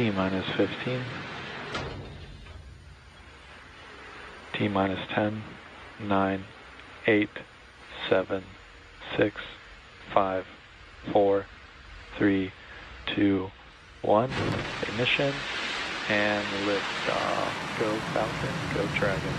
T minus 15. T minus 10, 9, 8, 7, 6, 5, 4, 3, 2, 1. Ignition. And lift off. Go Falcon, go Dragon.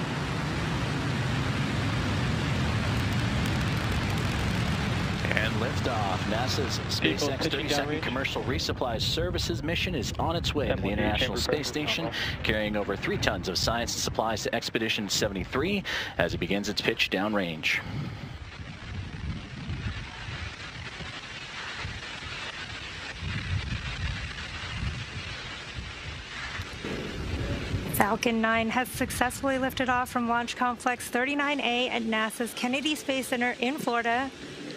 And liftoff. NASA's SpaceX 32nd Commercial Resupply Services mission is on its way to the International Space Station, carrying over three tons of science and supplies to Expedition 73 as it begins its pitch downrange. Falcon 9 has successfully lifted off from Launch Complex 39A at NASA's Kennedy Space Center in Florida.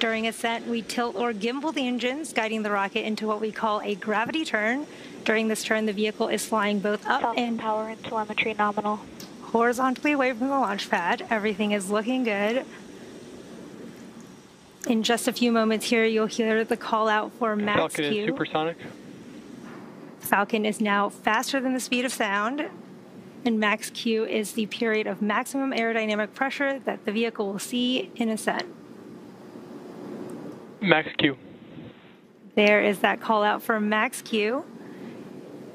During ascent, we tilt or gimbal the engines, guiding the rocket into what we call a gravity turn. During this turn, the vehicle is flying both up Falcon and power and telemetry nominal. horizontally away from the launch pad. Everything is looking good. In just a few moments here, you'll hear the call out for max Falcon Q. is supersonic. Falcon is now faster than the speed of sound, and max Q is the period of maximum aerodynamic pressure that the vehicle will see in ascent. Max Q. There is that call out for max Q.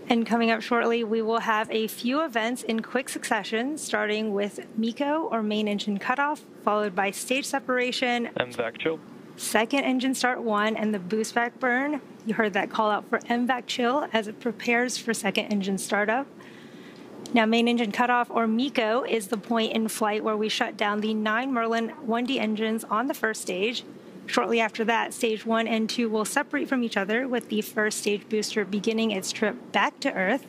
And coming up shortly, we will have a few events in quick succession, starting with MECO or main engine cutoff, followed by stage separation, MVAC chill. second engine start one, and the boost back burn. You heard that call out for MVAC chill as it prepares for second engine startup. Now, main engine cutoff or MECO is the point in flight where we shut down the nine Merlin 1D engines on the first stage. Shortly after that, stage one and two will separate from each other with the first stage booster beginning its trip back to Earth.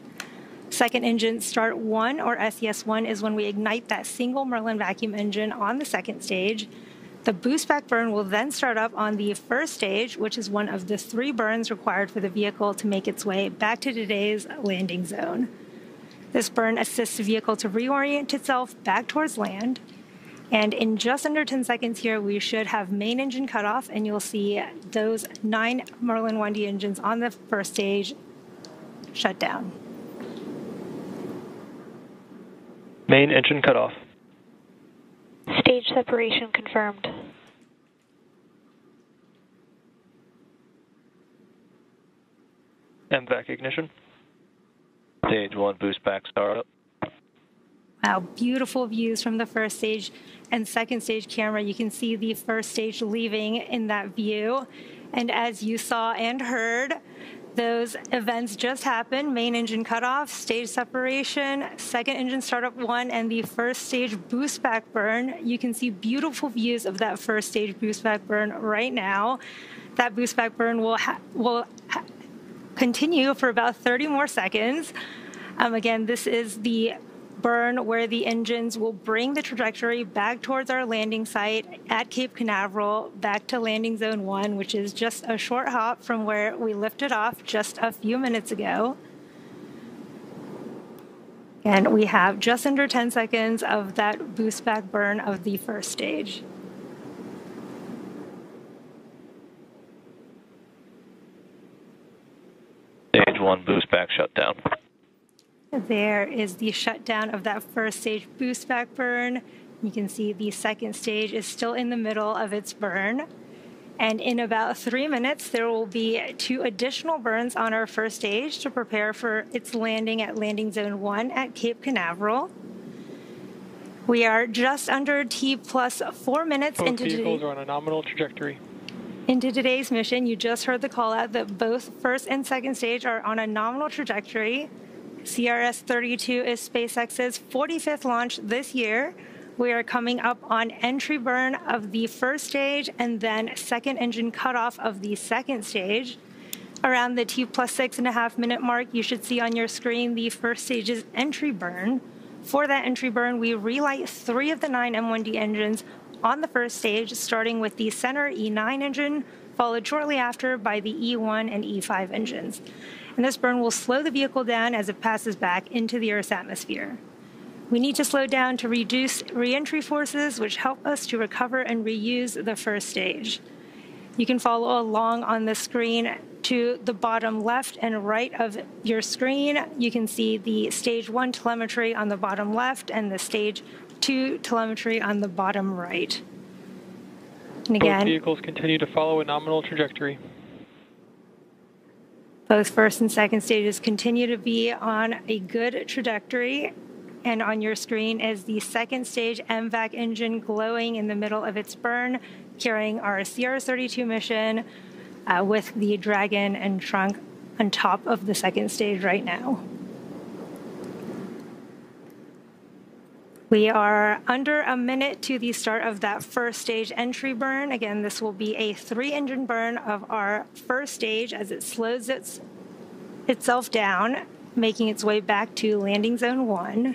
Second engine start one or SES one is when we ignite that single Merlin vacuum engine on the second stage. The boost back burn will then start up on the first stage, which is one of the three burns required for the vehicle to make its way back to today's landing zone. This burn assists the vehicle to reorient itself back towards land. And in just under 10 seconds here, we should have main engine cutoff, and you'll see those nine Merlin 1D engines on the first stage shut down. Main engine cutoff. Stage separation confirmed. MVAC ignition. Stage 1 boost back startup. Wow, beautiful views from the first stage and second stage camera. You can see the first stage leaving in that view. And as you saw and heard, those events just happened main engine cutoff, stage separation, second engine startup one, and the first stage boost back burn. You can see beautiful views of that first stage boost back burn right now. That boost back burn will, ha- will ha- continue for about 30 more seconds. Um, again, this is the burn where the engines will bring the trajectory back towards our landing site at Cape Canaveral, back to landing zone one, which is just a short hop from where we lifted off just a few minutes ago. And we have just under 10 seconds of that boost back burn of the first stage. Stage 1 boost back shutdown. There is the shutdown of that first stage boost back burn. You can see the second stage is still in the middle of its burn. And in about three minutes, there will be two additional burns on our first stage to prepare for its landing at landing zone one at Cape Canaveral. We are just under T plus four minutes Both into vehicles are on a nominal trajectory. into today's mission. You just heard the call out that both first and second stage are on a nominal trajectory. CRS 32 is SpaceX's 45th launch this year. We are coming up on entry burn of the first stage and then second engine cutoff of the second stage. Around the T plus six and a half minute mark, you should see on your screen the first stage's entry burn. For that entry burn, we relight three of the nine M1D engines on the first stage, starting with the center E9 engine, followed shortly after by the E1 and E5 engines. And this burn will slow the vehicle down as it passes back into the Earth's atmosphere. We need to slow down to reduce reentry forces, which help us to recover and reuse the first stage. You can follow along on the screen to the bottom left and right of your screen, you can see the stage one telemetry on the bottom left and the stage two telemetry on the bottom right. And again, both vehicles continue to follow a nominal trajectory. Both first and second stages continue to be on a good trajectory. And on your screen is the second stage MVAC engine glowing in the middle of its burn, carrying our CRS-32 mission uh, with the Dragon and trunk on top of the second stage right now. We are under a minute to the start of that first stage entry burn. Again, this will be a three engine burn of our first stage as it slows its, itself down, making its way back to landing zone one.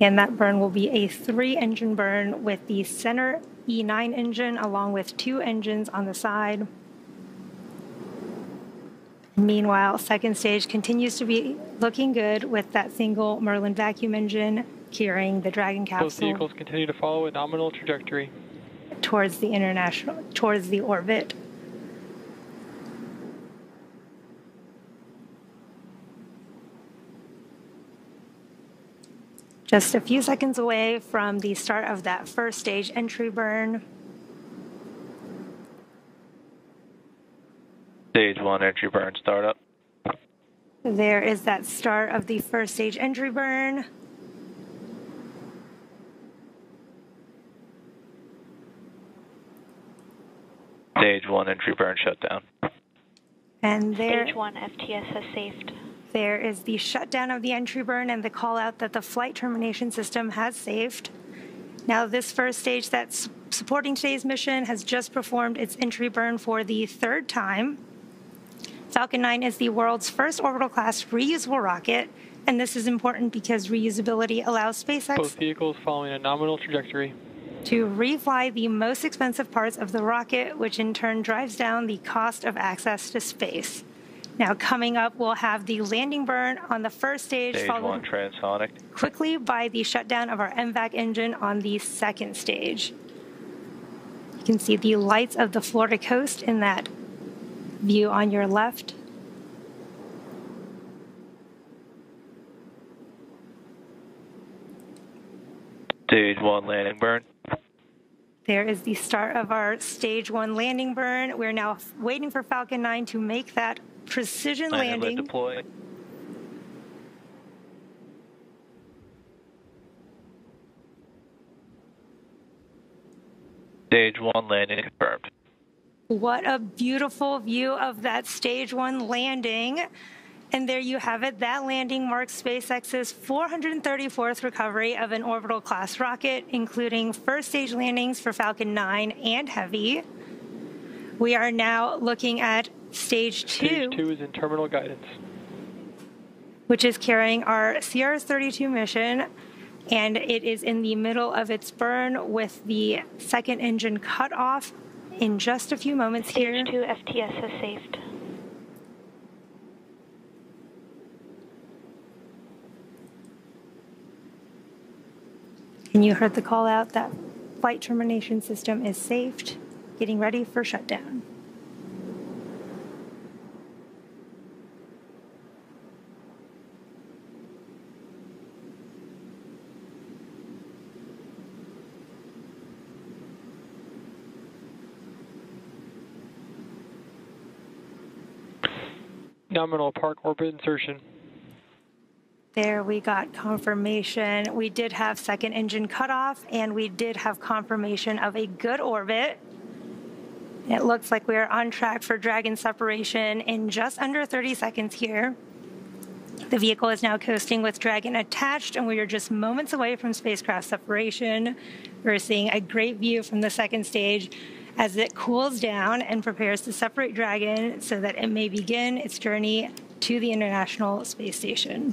And that burn will be a three engine burn with the center E9 engine along with two engines on the side. Meanwhile, second stage continues to be looking good with that single Merlin vacuum engine carrying the Dragon capsule. Both vehicles continue to follow a nominal trajectory towards the international, towards the orbit. Just a few seconds away from the start of that first stage entry burn. Stage one entry burn startup. There is that start of the first stage entry burn. Stage one entry burn shutdown. And there, Stage 1 FTS has saved. there is the shutdown of the entry burn and the call out that the flight termination system has saved. Now, this first stage that's supporting today's mission has just performed its entry burn for the third time. Falcon 9 is the world's first orbital class reusable rocket, and this is important because reusability allows SpaceX Both vehicles following a nominal trajectory. to refly the most expensive parts of the rocket, which in turn drives down the cost of access to space. Now, coming up, we'll have the landing burn on the first stage, Stage followed one transonic. quickly by the shutdown of our MVAC engine on the second stage. You can see the lights of the Florida coast in that view on your left. Stage one landing burn. There is the start of our stage one landing burn. We're now waiting for Falcon 9 to make that precision Landing landing. deploy. Stage one landing confirmed. What a beautiful view of that stage one landing. And there you have it. That landing marks SpaceX's 434th recovery of an orbital class rocket, including first stage landings for Falcon 9 and Heavy. We are now looking at stage two, Stage 2 is in terminal guidance. which is carrying our CRS 32 mission. And it is in the middle of its burn with the second engine cut off in just a few moments here. Stage 2 FTS has saved. And you heard the call out that flight termination system is saved, getting ready for shutdown. Nominal park orbit insertion. There we got confirmation. We did have second engine cutoff, and we did have confirmation of a good orbit. It looks like we are on track for Dragon separation in just under 30 seconds here. The vehicle is now coasting with Dragon attached, and we are just moments away from spacecraft separation. We're seeing a great view from the second stage as it cools down and prepares to separate Dragon so that it may begin its journey to the International Space Station.